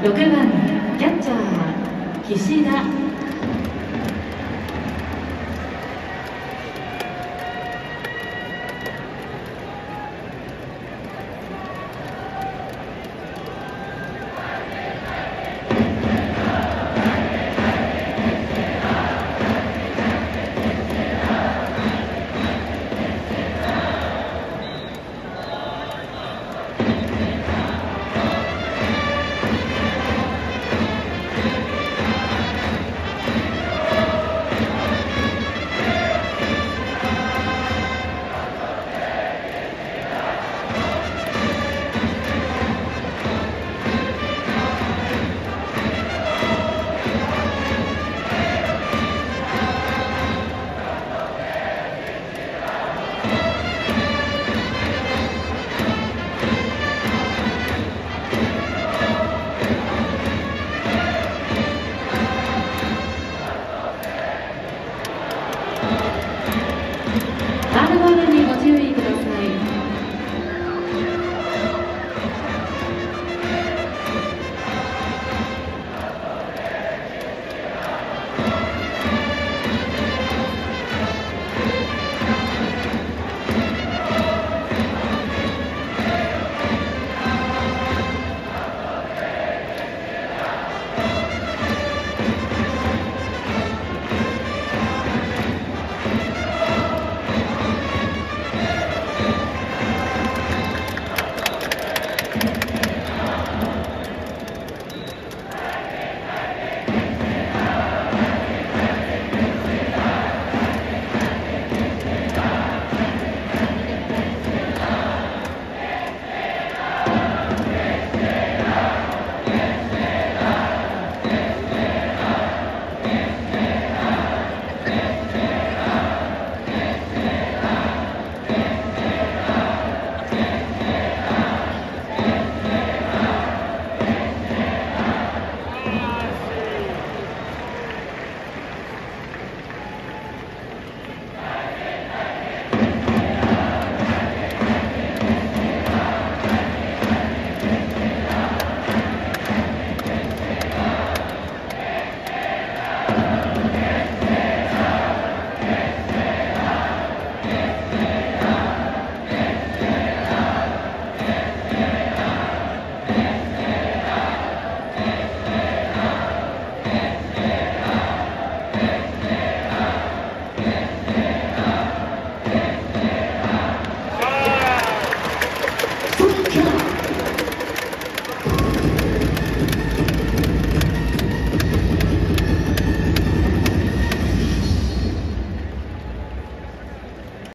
6番キャッチャー岸田。Another Yeah.